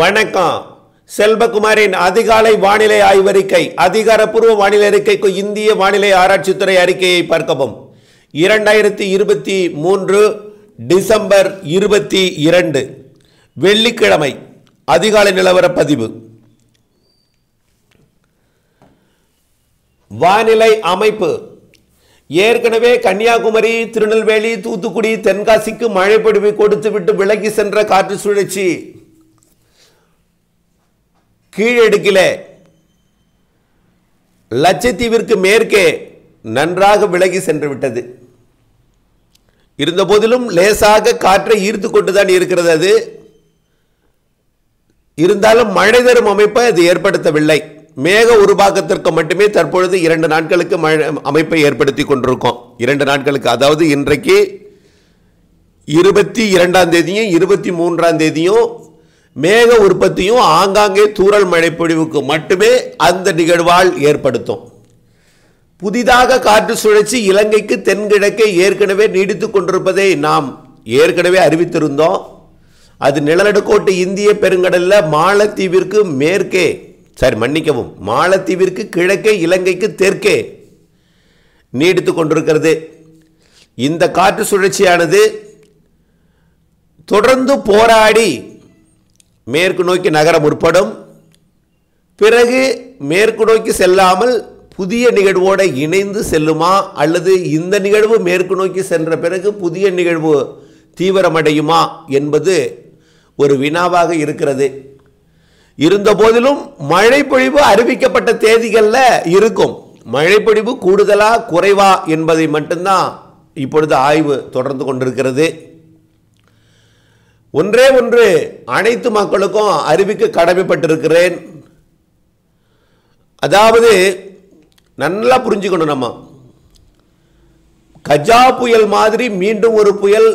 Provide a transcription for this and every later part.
வணக்கம். செல்வகுமாரின் அதிகாலை வானிலை ஆய்வறிக்கை அதிகாரப்பூர்வ வானிலை அறிக்கைக்கு இந்திய வானிலை ஆராய்ச்சித்துறை அறிக்கையை பார்க்கவும். இரண்டாயிரத்தி இருபத்தி மூன்று டிசம்பர் இருபத்தி இரண்டு வெள்ளிக்கிழமை அதிகாலை நிலவர பதிவு வானிலை அமைப்பு. ஏற்கனவே கன்னியாகுமரி திருநெல்வேலி தூத்துக்குடி தென்காசிக்கு மழை பொழிவு கொடுத்துவிட்டு விலகி சென்ற காற்று சுழற்சி. கீழடுக்கில. லட்சத்தீவிற்கு மேற்கே நன்றாக விலகி சென்று விட்டது இருந்தபோதிலும் லேசாக காற்றை ஈர்த்து கொண்டுதான் இருக்கிறது அது. இருந்தாலும் மழை தரும் அமைப்பை அது ஏற்படுத்தவில்லை. மேக உருவாக்கத்திற்கு மட்டுமே தற்பொழுது இரண்டு நாட்களுக்கு மழை அமைப்பை ஏற்படுத்தி கொண்டிருக்கோம். இரண்டு நாட்களுக்கு அதாவது இன்றைக்கு இருபத்தி இரண்டாம் தேதியும் இருபத்தி மூன்றாம் தேதியும் மேக உற்பத்தியும் ஆங்காங்கே தூறல் மழைப்பொழிவுக்கு மட்டுமே அந்த நிகழ்வால் ஏற்படுத்தும். புதிதாக காற்று சுழற்சி இலங்கைக்கு தென்கிழக்கே ஏற்கனவே நீடித்துக் கொண்டிருப்பதை நாம் ஏற்கனவே அறிவித்திருந்தோம். அது நிலநடுக்கோட்டு இந்திய பெருங்கடலில் மாலத்தீவிற்கு மேற்கே சரி மன்னிக்கவும் மாலத்தீவிற்கு கிழக்கே இலங்கைக்கு தெற்கே நீடித்துக் கொண்டிருக்கிறது. இந்த காற்று சுழற்சியானது தொடர்ந்து போராடி மேற்கு நோக்கி நகர முற்படும் பிறகு மேற்கு நோக்கி செல்லாமல் புதிய நிகழ்வோடு இணைந்து செல்லுமா? அல்லது இந்த நிகழ்வு மேற்கு நோக்கி சென்ற பிறகு புதிய நிகழ்வு தீவிரமடையுமா? என்பது ஒரு வினாவாக இருக்கிறது. இருந்தபோதிலும் மழைப்பொழிவு அறிவிக்கப்பட்ட தேதிகளில் இருக்கும். மழைப்பொழிவு கூடுதலாக கூடுதலா குறைவா என்பதை மட்டும்தான் இப்பொழுது ஆய்வு தொடர்ந்து கொண்டிருக்கிறது. ஒன்றே ஒன்று அனைத்து மக்களுக்கும் அறிவிக்க கடமைப்பட்டிருக்கிறேன். அதாவது நல்லா புரிஞ்சுக்கணும் நம்ம. கஜா புயல் மாதிரி மீண்டும் ஒரு புயல்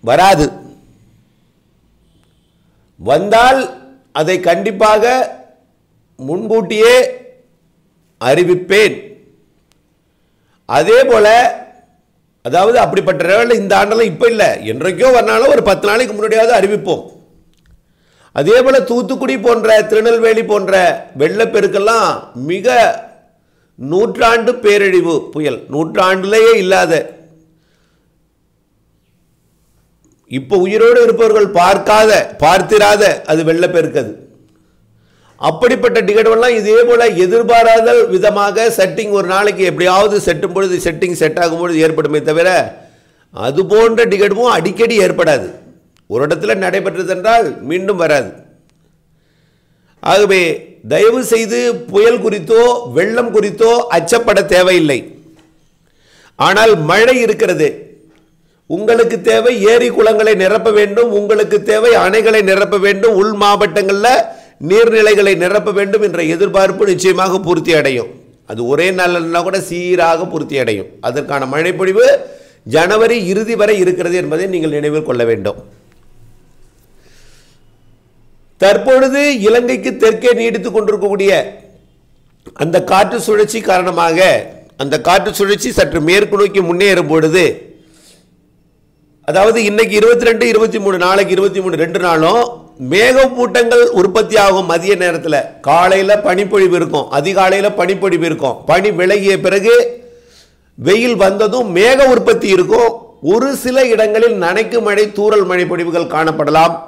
வராது. வந்தால் அதை கண்டிப்பாக முன்கூட்டியே அறிவிப்பேன். அதே போல அதாவது அப்படிப்பட்ட லெவலில் இந்த ஆண்டெல்லாம் இப்போ இல்லை. என்றைக்கோ வரனாலும் ஒரு பத்து நாளைக்கு முன்னாடியாவது அறிவிப்போம். அதே போல் தூத்துக்குடி போன்ற திருநெல்வேலி போன்ற வெள்ளப்பெருக்கெல்லாம் மிக நூற்றாண்டு பேரழிவு புயல். நூற்றாண்டிலேயே இல்லாத. இப்போ உயிரோடு இருப்பவர்கள் பார்க்காத பார்த்திராத அது வெள்ளப்பெருக்கது அப்படிப்பட்ட நிகழ்வெல்லாம் இதே போல் எதிர்பாராத விதமாக செட்டிங் ஒரு நாளைக்கு எப்படியாவது செட்டும் பொழுது செட்டிங் செட் ஆகும் பொழுது ஏற்படுமே தவிர அது போன்ற நிகழ்வும் அடிக்கடி ஏற்படாது. ஒரு இடத்துல நடைபெற்றது என்றால் மீண்டும் வராது. ஆகவே தயவு செய்து புயல் குறித்தோ வெள்ளம் குறித்தோ அச்சப்பட தேவையில்லை. ஆனால் மழை இருக்கிறது. உங்களுக்கு தேவை ஏரி குளங்களை நிரப்ப வேண்டும் உங்களுக்கு தேவை அணைகளை நிரப்ப வேண்டும். உள் மாவட்டங்களில் நீர்நிலைகளை நிரப்ப வேண்டும் என்ற எதிர்பார்ப்பு நிச்சயமாக பூர்த்தி அடையும். அது ஒரே நாளில்னா கூட சீராக பூர்த்தி அடையும். அதற்கான மழைப்பொழிவு ஜனவரி இறுதி வரை இருக்கிறது என்பதை நீங்கள் நினைவில் கொள்ள வேண்டும். தற்பொழுது இலங்கைக்கு தெற்கே நீடித்துக் கொண்டிருக்கக்கூடிய அந்த காற்று சுழற்சி காரணமாக அந்த காற்று சுழற்சி சற்று மேற்கு நோக்கி முன்னேறும் பொழுது அதாவது இன்னைக்கு இருபத்தி ரெண்டு இருபத்தி மூணு நாளைக்கு இருபத்தி மூணு ரெண்டு நாளும் மேகமூட்டங்கள் உற்பத்தி ஆகும் மதிய நேரத்தில். காலையில் பனிப்பொழிவு இருக்கும். அதிகாலையில் பனிப்பொழிவு இருக்கும். பனி விலகிய பிறகு வெயில் வந்ததும் மேக உற்பத்தி இருக்கும். ஒரு சில இடங்களில் நனைக்கு மழை தூறல் மழை பொழிவுகள் காணப்படலாம்.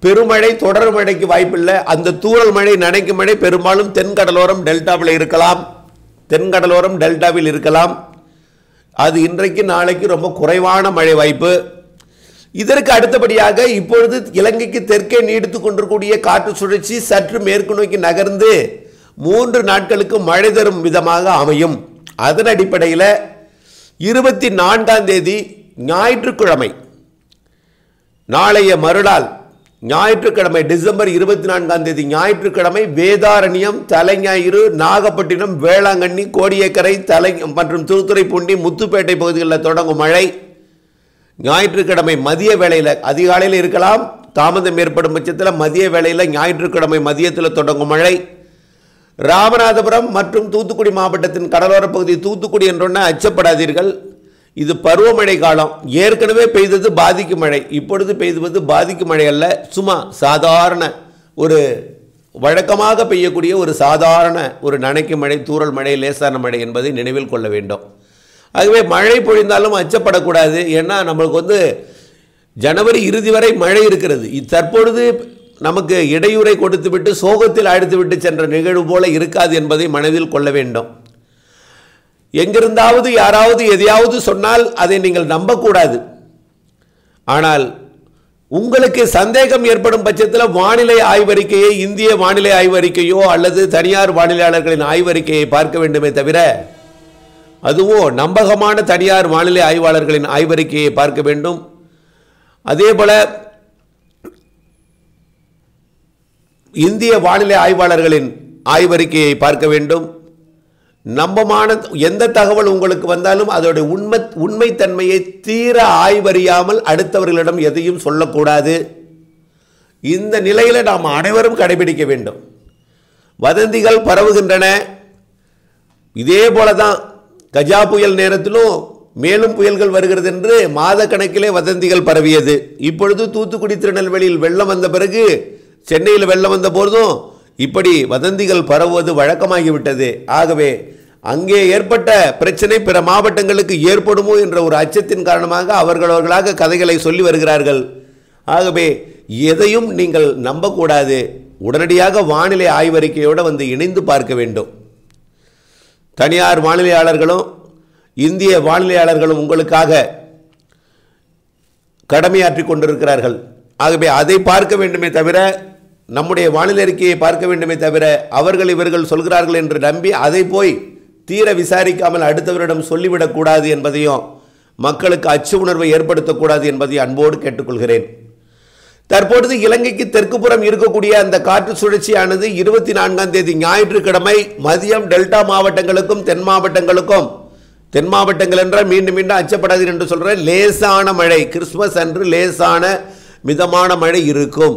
பெருமழை தொடர் மழைக்கு வாய்ப்பில்லை. அந்த தூறல் மழை நனைக்கும் மழை பெரும்பாலும் தென்கடலோரம் டெல்டாவில் இருக்கலாம். தென்கடலோரம் டெல்டாவில் இருக்கலாம். அது இன்றைக்கு நாளைக்கு ரொம்ப குறைவான மழை வாய்ப்பு. இதற்கு அடுத்தபடியாக இப்பொழுது இலங்கைக்கு தெற்கே நீடித்து கொண்டிருக்கூடிய காற்று சுழற்சி சற்று மேற்கு நோக்கி நகர்ந்து மூன்று நாட்களுக்கு மழை தரும் விதமாக அமையும். அதன் அடிப்படையில் இருபத்தி நான்காம் தேதி ஞாயிற்றுக்கிழமை. நாளைய மறுநாள் ஞாயிற்றுக்கிழமை டிசம்பர் இருபத்தி நான்காம் தேதி ஞாயிற்றுக்கிழமை வேதாரண்யம் தலைஞாயிறு நாகப்பட்டினம் வேளாங்கண்ணி கோடியக்கரை தலை மற்றும் திருத்துறைப்பூண்டி முத்துப்பேட்டை பகுதிகளில் தொடங்கும் மழை. ஞாயிற்றுக்கிழமை மதிய வேளையில் அதிகாலையில் இருக்கலாம். தாமதம் ஏற்படும் பட்சத்தில் மதிய வேளையில் ஞாயிற்றுக்கிழமை மதியத்தில் தொடங்கும் மழை. ராமநாதபுரம் மற்றும் தூத்துக்குடி மாவட்டத்தின் கடலோர பகுதி தூத்துக்குடி என்றொன்னே அச்சப்படாதீர்கள். இது பருவமழை காலம். ஏற்கனவே பெய்தது பாதிக்கும் மழை. இப்பொழுது பெய்துவது பாதிக்கும் மழை அல்ல. சும்மா சாதாரண ஒரு வழக்கமாக பெய்யக்கூடிய ஒரு சாதாரண ஒரு நனைக்கும் மழை தூரல் மழை லேசான மழை என்பதை நினைவில் கொள்ள வேண்டும். ஆகவே மழை பொழிந்தாலும் அச்சப்படக்கூடாது. ஏன்னா நம்மளுக்கு வந்து ஜனவரி இறுதி வரை மழை இருக்கிறது. தற்பொழுது நமக்கு இடையூறை கொடுத்துவிட்டு சோகத்தில் அழைத்துவிட்டு சென்ற நிகழ்வு போல இருக்காது என்பதை மனதில் கொள்ள வேண்டும். எங்கிருந்தாவது யாராவது எதையாவது சொன்னால் அதை நீங்கள் நம்பக்கூடாது. ஆனால் உங்களுக்கு சந்தேகம் ஏற்படும் பட்சத்தில் வானிலை ஆய்வறிக்கையை இந்திய வானிலை ஆய்வறிக்கையோ அல்லது தனியார் வானிலையாளர்களின் ஆய்வறிக்கையை பார்க்க வேண்டுமே தவிர அதுவும் நம்பகமான தனியார் வானிலை ஆய்வாளர்களின் ஆய்வறிக்கையை பார்க்க வேண்டும். அதேபோல இந்திய வானிலை ஆய்வாளர்களின் ஆய்வறிக்கையை பார்க்க வேண்டும். நம்பமான எந்த தகவல் உங்களுக்கு வந்தாலும் அதோடைய உண்மை உண்மைத்தன்மையை தீர ஆய்வறியாமல் அடுத்தவர்களிடம் எதையும் சொல்லக்கூடாது. இந்த நிலையில் நாம் அனைவரும் கடைபிடிக்க வேண்டும். வதந்திகள் பரவுகின்றன. இதே போல தான் கஜா புயல் நேரத்திலும் மேலும் புயல்கள் வருகிறது என்று மாத கணக்கிலே வதந்திகள் பரவியது. இப்பொழுது தூத்துக்குடி திருநெல்வேலியில் வெள்ளம் வந்த பிறகு சென்னையில் வெள்ளம் வந்த போதும் இப்படி வதந்திகள் பரவுவது வழக்கமாகிவிட்டது. ஆகவே அங்கே ஏற்பட்ட பிரச்சனை பிற மாவட்டங்களுக்கு ஏற்படுமோ என்ற ஒரு அச்சத்தின் காரணமாக அவர்களவர்களாக கதைகளை சொல்லி வருகிறார்கள். ஆகவே எதையும் நீங்கள் நம்பக்கூடாது. உடனடியாக வானிலை ஆய்வறிக்கையோடு வந்து இணைந்து பார்க்க வேண்டும். தனியார் வானிலையாளர்களும் இந்திய வானிலையாளர்களும் உங்களுக்காக கடமையாற்றிக் கொண்டிருக்கிறார்கள். ஆகவே அதை பார்க்க வேண்டுமே தவிர நம்முடைய வானிலை அறிக்கையை பார்க்க வேண்டுமே தவிர அவர்கள் இவர்கள் சொல்கிறார்கள் என்று நம்பி அதை போய் தீர விசாரிக்காமல் அடுத்தவரிடம் சொல்லிவிடக்கூடாது என்பதையும் மக்களுக்கு அச்சு உணர்வை ஏற்படுத்தக்கூடாது என்பதையும் அன்போடு கேட்டுக்கொள்கிறேன். தற்பொழுது இலங்கைக்கு தெற்குப்புறம் இருக்கக்கூடிய அந்த காற்று சுழற்சியானது இருபத்தி நான்காம் தேதி ஞாயிற்றுக்கிழமை மதியம் டெல்டா மாவட்டங்களுக்கும் தென் மாவட்டங்களுக்கும். தென் மாவட்டங்கள் என்றால் மீண்டும் மீண்டும் அச்சப்படாது என்று சொல்கிறேன் லேசான மழை கிறிஸ்மஸ் அன்று லேசான மிதமான மழை இருக்கும்.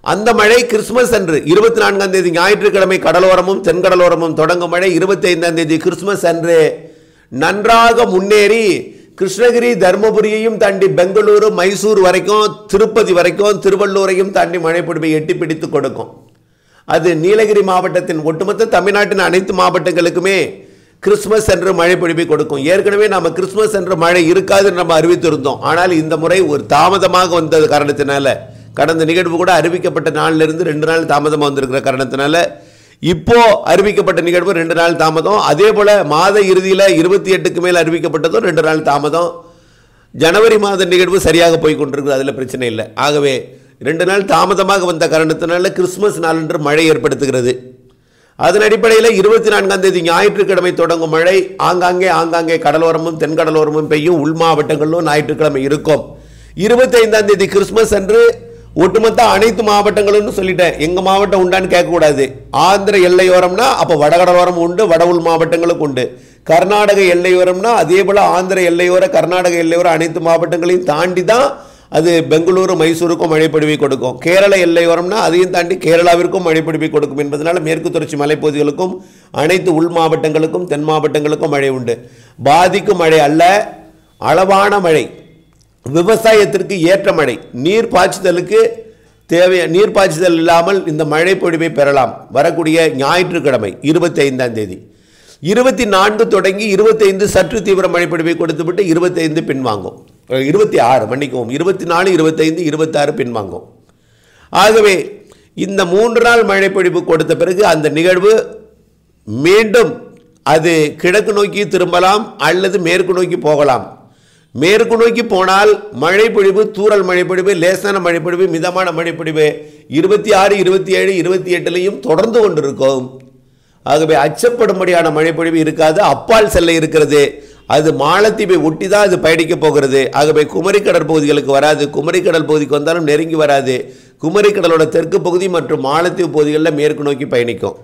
அந்த மழை கிறிஸ்மஸ் அன்று இருபத்தி நான்காம் தேதி ஞாயிற்றுக்கிழமை கடலோரமும் தென்கடலோரமும் தொடங்கும் மழை இருபத்தி ஐந்தாம் தேதி கிறிஸ்மஸ் அன்று. நன்றாக முன்னேறி கிருஷ்ணகிரி தருமபுரியையும் தாண்டி பெங்களூரு மைசூர் வரைக்கும் திருப்பதி வரைக்கும் திருவள்ளூரையும் தாண்டி மழை பொழிவை எட்டி பிடித்து கொடுக்கும். அது நீலகிரி மாவட்டத்தின் ஒட்டுமொத்த தமிழ்நாட்டின் அனைத்து மாவட்டங்களுக்குமே கிறிஸ்மஸ் என்று மழை பொழிவை கொடுக்கும். ஏற்கனவே நம்ம கிறிஸ்மஸ் என்று மழை இருக்காதுன்னு நம்ம அறிவித்திருந்தோம். ஆனால் இந்த முறை ஒரு தாமதமாக வந்தது காரணத்தினால கடந்த நிகழ்வு கூட அறிவிக்கப்பட்ட நாளிலிருந்து ரெண்டு நாள் தாமதமாக வந்திருக்கிற காரணத்தினால இப்போ அறிவிக்கப்பட்ட நிகழ்வு ரெண்டு நாள் தாமதம். அதே போல மாத இறுதியில் இருபத்தி எட்டுக்கு மேல் அறிவிக்கப்பட்டதும் ரெண்டு நாள் தாமதம். ஜனவரி மாத நிகழ்வு சரியாக போய் கொண்டிருக்குது அதில் பிரச்சனை இல்லை. ஆகவே ரெண்டு நாள் தாமதமாக வந்த காரணத்தினால கிறிஸ்மஸ் நாளன்று மழை ஏற்படுத்துகிறது. அதன் அடிப்படையில் இருபத்தி நான்காம் தேதி ஞாயிற்றுக்கிழமை தொடங்கும் மழை. ஆங்காங்கே ஆங்காங்கே கடலோரமும் தென்கடலோரமும் பெய்யும். உள் மாவட்டங்களிலும் ஞாயிற்றுக்கிழமை இருக்கும். இருபத்தி ஐந்தாம் தேதி கிறிஸ்மஸ் அன்று ஒட்டுமொத்த அனைத்து மாவட்டங்களும்னு சொல்லிட்டேன். எங்க மாவட்டம் உண்டான்னு கேட்கக்கூடாது. ஆந்திர எல்லையோரம்னா அப்போ வடகடலோரம் உண்டு வட உள் மாவட்டங்களுக்கு உண்டு. கர்நாடக எல்லையோரம்னா அதே போல ஆந்திர எல்லையோர கர்நாடக எல்லையோர அனைத்து மாவட்டங்களையும் தாண்டி தான் அது பெங்களூரு மைசூருக்கும் மழைப்பொழிவை கொடுக்கும். கேரள எல்லையோரம்னா அதையும் தாண்டி கேரளாவிற்கும் மழைப்பொழிவை கொடுக்கும் என்பதனால மேற்கு தொடர்ச்சி மலைப்பகுதிகளுக்கும் அனைத்து உள் மாவட்டங்களுக்கும் தென் மாவட்டங்களுக்கும் மழை உண்டு. பாதிக்கும் மழை அல்ல அளவான மழை. விவசாயத்திற்கு ஏற்ற மழை. நீர் பாய்ச்சுதலுக்கு தேவை நீர் பாய்ச்சுதல் இல்லாமல் இந்த மழை பொழிவை பெறலாம். வரக்கூடிய ஞாயிற்றுக்கிழமை இருபத்தி ஐந்தாம் தேதி. இருபத்தி நான்கு தொடங்கி இருபத்தைந்து சற்று தீவிர மழைப்பொழிவை கொடுத்துவிட்டு இருபத்தைந்து பின்வாங்கும். இருபத்தி ஆறு மன்னிக்கவும் இருபத்தி நாலு இருபத்தைந்து இருபத்தாறு பின்வாங்கும். ஆகவே இந்த மூன்று நாள் மழைப்பொழிவு கொடுத்த பிறகு அந்த நிகழ்வு மீண்டும் அது கிழக்கு நோக்கி திரும்பலாம் அல்லது மேற்கு நோக்கி போகலாம். மேற்கு நோக்கி போனால் மழைப்பொழிவு தூறல் மழைப்பொழிவு லேசான மழைப்பொழிவு மிதமான மழைப்பொழிவு இருபத்தி ஆறு இருபத்தி ஏழு இருபத்தி எட்டுலையும் தொடர்ந்து கொண்டிருக்கும். ஆகவே அச்சப்படும்படியான மழைப்பொழிவு இருக்காது. அப்பால் செல்ல இருக்கிறது. அது மாலத்தீவை ஒட்டி தான் அது பயணிக்க போகிறது. ஆகவே குமரி கடல் பகுதிகளுக்கு வராது. குமரி கடல் பகுதிக்கு வந்தாலும் நெருங்கி வராது. குமரி கடலோட தெற்கு பகுதி மற்றும் மாலத்தீவு பகுதிகளில் மேற்கு நோக்கி பயணிக்கும்.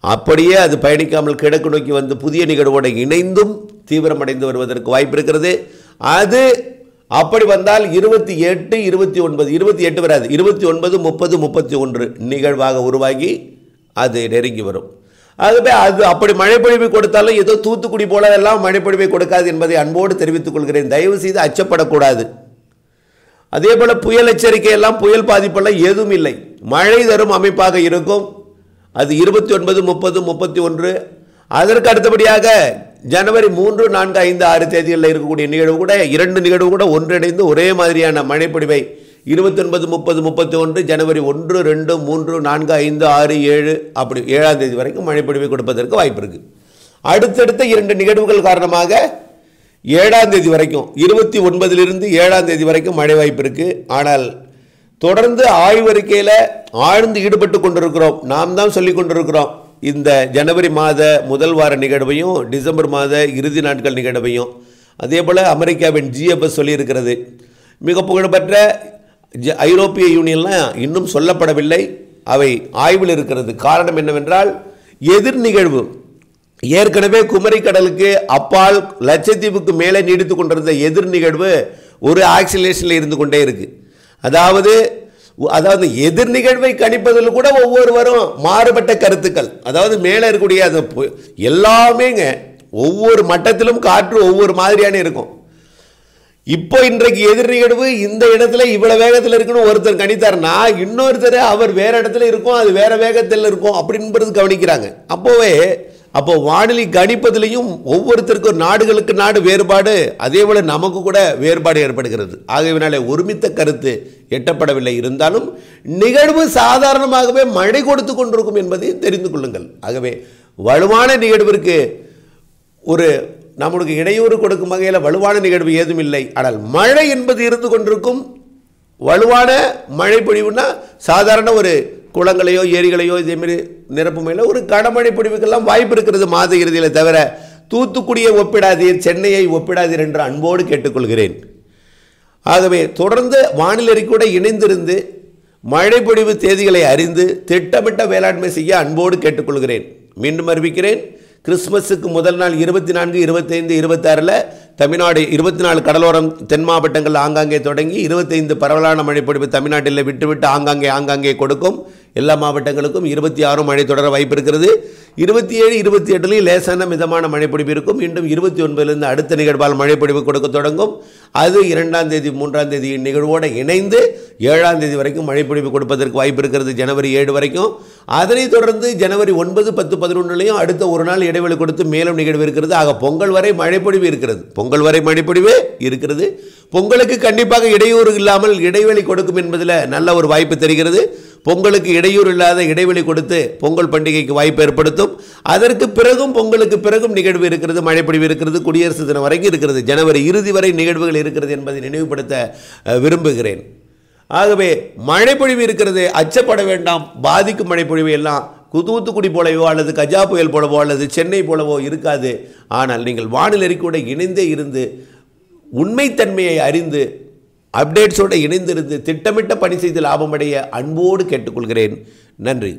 அப்படியே அது பயணிக்காமல் கிழக்கு நோக்கி வந்து புதிய நிகழ்வோடு இணைந்தும் தீவிரமடைந்து வருவதற்கு வாய்ப்பு இருக்கிறது. அது அப்படி வந்தால் இருபத்தி எட்டு இருபத்தி ஒன்பது இருபத்தி எட்டு வராது. இருபத்தி ஒன்பது முப்பது முப்பத்தி ஒன்று நிகழ்வாக உருவாகி அது நெருங்கி வரும். ஆகவே அது அப்படி மழைப்பொழிவை கொடுத்தாலும் ஏதோ தூத்துக்குடி போல எல்லாம் மழைப்பொழிவை கொடுக்காது என்பதை அன்போடு தெரிவித்துக் கொள்கிறேன். தயவு செய்து அச்சப்படக்கூடாது. அதே போல் புயல் எச்சரிக்கையெல்லாம் புயல் பாதிப்பெல்லாம் எதுவும் இல்லை. மழை தரும் அமைப்பாக இருக்கும். அது இருபத்தி ஒன்பது முப்பது முப்பத்தி ஒன்று. அதற்கு அடுத்தபடியாக ஜனவரி மூன்று நான்கு ஐந்து ஆறு தேதிகளில் இருக்கக்கூடிய நிகழ்வு கூட இரண்டு நிகழ்வு கூட ஒன்றிணைந்து ஒரே மாதிரியான மழைப்பொழிவை. இருபத்தொன்பது முப்பது முப்பத்தி ஒன்று ஜனவரி ஒன்று ரெண்டு மூன்று நான்கு ஐந்து ஆறு ஏழு அப்படி ஏழாம் தேதி வரைக்கும் மழைப்பொழிவை கொடுப்பதற்கு வாய்ப்பு இருக்குது அடுத்தடுத்த இரண்டு நிகழ்வுகள் காரணமாக ஏழாம் தேதி வரைக்கும் இருபத்தி ஒன்பதிலிருந்து ஏழாம் தேதி வரைக்கும் மழை வாய்ப்பு இருக்குது ஆனால் தொடர்ந்து ஆய்வறிக்கையில் ஆழ்ந்து ஈடுபட்டு கொண்டிருக்கிறோம். நாம் தான் சொல்லி கொண்டிருக்கிறோம். இந்த ஜனவரி மாத முதல் வார நிகழ்வையும் டிசம்பர் மாத இறுதி நாட்கள் நிகழ்வையும். அதே போல் அமெரிக்காவின் ஜிஎஃப்எஸ் சொல்லியிருக்கிறது. மிக புகழ்பெற்ற ஜ- ஐரோப்பிய யூனியன்லாம் இன்னும் சொல்லப்படவில்லை. அவை ஆய்வில் இருக்கிறது. காரணம் என்னவென்றால் எதிர் நிகழ்வு. ஏற்கனவே குமரி கடலுக்கு அப்பால் லட்சத்தீவுக்கு மேலே நீடித்து கொண்டிருந்த எதிர் நிகழ்வு ஒரு ஆக்சிலேஷனில் இருந்து கொண்டே இருக்குது அதாவது அதாவது எதிர் நிகழ்வை கணிப்பதில் கூட ஒவ்வொருவரும் மாறுபட்ட கருத்துக்கள். அதாவது மேலே இருக்கக்கூடிய அந்த பு- எல்லாமேங்க ஒவ்வொரு மட்டத்திலும் காற்று ஒவ்வொரு மாதிரியான இருக்கும். இப்போ இன்றைக்கு எதிர் நிகழ்வு இந்த இடத்துல இவ்வளோ வேகத்தில் இருக்குன்னு ஒருத்தர் கணித்தார்னா இன்னொருத்தர் அவர் வேற இடத்துல இருக்கும் அது வேற வேகத்தில் இருக்கும் அப்படின்றது கவனிக்கிறாங்க. அப்போவே அப்போ வானிலை கணிப்பதிலையும் ஒவ்வொருத்தருக்கும் நாடுகளுக்கு நாடு வேறுபாடு அதே போல நமக்கு கூட வேறுபாடு ஏற்படுகிறது. ஆகவேனாலே ஒருமித்த கருத்து எட்டப்படவில்லை. இருந்தாலும் நிகழ்வு சாதாரணமாகவே மழை கொடுத்து கொண்டிருக்கும் என்பதையும் தெரிந்து கொள்ளுங்கள். ஆகவே வலுவான நிகழ்விற்கு ஒரு நம்மளுக்கு இடையூறு கொடுக்கும் வகையில் வலுவான நிகழ்வு ஏதும் இல்லை. ஆனால் மழை என்பது இருந்து கொண்டிருக்கும் வலுவான மழை பொழிவுனா சாதாரண ஒரு குளங்களையோ ஏரிகளையோ இதேமாரி நிரப்புமையில் ஒரு கனமழை பொழிவுக்கெல்லாம் வாய்ப்பு இருக்கிறது மாத இறுதியில் தவிர தூத்துக்குடியை ஒப்பிடாதீர் சென்னையை ஒப்பிடாதீர் என்று அன்போடு கேட்டுக்கொள்கிறேன். ஆகவே தொடர்ந்து வானிலை கூட இணைந்திருந்து மழைப்பொழிவு தேதிகளை அறிந்து திட்டமிட்ட வேளாண்மை செய்ய அன்போடு கேட்டுக்கொள்கிறேன். மீண்டும் அறிவிக்கிறேன் கிறிஸ்மஸுக்கு முதல் நாள் இருபத்தி நான்கு இருபத்தைந்து இருபத்தாறில் தமிழ்நாடு இருபத்தி நாலு கடலோரம் தென் மாவட்டங்கள் ஆங்காங்கே தொடங்கி இருபத்தைந்து பரவலான மழைப்பொழிவு தமிழ்நாட்டில் விட்டுவிட்டு ஆங்காங்கே ஆங்காங்கே கொடுக்கும். எல்லா மாவட்டங்களுக்கும் இருபத்தி ஆறு மழை தொடர வாய்ப்பு இருக்கிறது. இருபத்தி ஏழு இருபத்தி எட்டுலையும் லேசான மிதமான மழைப்பொழிவு இருக்கும். மீண்டும் இருபத்தி ஒன்பதுலேருந்து அடுத்த நிகழ்வால் மழைப்பொடிவு கொடுக்க தொடங்கும். அது இரண்டாம் தேதி மூன்றாம் தேதி நிகழ்வோடு இணைந்து ஏழாம் தேதி வரைக்கும் மழைப்பொழிவு கொடுப்பதற்கு வாய்ப்பு இருக்கிறது ஜனவரி ஏழு வரைக்கும். அதனைத் தொடர்ந்து ஜனவரி ஒன்பது பத்து பதினொன்றுலையும் அடுத்த ஒரு நாள் இடைவெளி கொடுத்து மேலும் நிகழ்வு இருக்கிறது. ஆக பொங்கல் வரை மழைப்பொழிவு இருக்கிறது. பொங்கல் வரை மழைப்பொழிவு இருக்கிறது. பொங்கலுக்கு கண்டிப்பாக இடையூறு இல்லாமல் இடைவெளி கொடுக்கும் என்பதில் நல்ல ஒரு வாய்ப்பு தெரிகிறது. பொங்கலுக்கு இடையூறு இல்லாத இடைவெளி கொடுத்து பொங்கல் பண்டிகைக்கு வாய்ப்பு ஏற்படுத்தும். அதற்கு பிறகும் பொங்கலுக்கு பிறகும் நிகழ்வு இருக்கிறது மழைப்பொழிவு இருக்கிறது குடியரசு தினம் வரைக்கும் இருக்கிறது. ஜனவரி இறுதி வரை நிகழ்வுகள் இருக்கிறது என்பதை நினைவுபடுத்த விரும்புகிறேன். ஆகவே மழைப்பொழிவு இருக்கிறது அச்சப்பட வேண்டாம். பாதிக்கும் மழைப்பொழிவு எல்லாம் தூத்துக்குடி போலவோ அல்லது கஜா புயல் போலவோ அல்லது சென்னை போலவோ இருக்காது. ஆனால் நீங்கள் வானிலை கூட இணைந்தே இருந்து உண்மைத்தன்மையை அறிந்து அப்டேட்ஸோடு இணைந்திருந்து திட்டமிட்ட பணி செய்து லாபமடைய அன்போடு கேட்டுக்கொள்கிறேன். நன்றி.